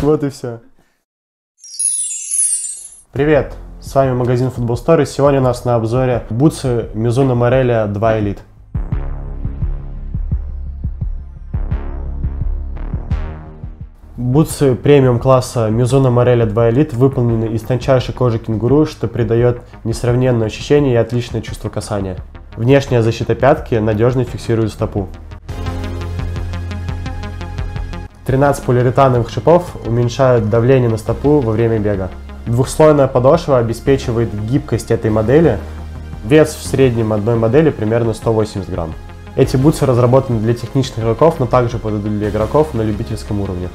Вот и все. Привет, с вами магазин Football Story. Сегодня у нас на обзоре бутсы Mizuno Morelia 2 Elite. Бутсы премиум класса Mizuno Morelia 2 Elite выполнены из тончайшей кожи кенгуру, что придает несравненное ощущение и отличное чувство касания. Внешняя защита пятки надежно фиксирует стопу. 13 полиуретановых шипов уменьшают давление на стопу во время бега. Двухслойная подошва обеспечивает гибкость этой модели. Вес в среднем одной модели примерно 180 грамм. Эти бутсы разработаны для техничных игроков, но также подойдут для игроков на любительском уровне.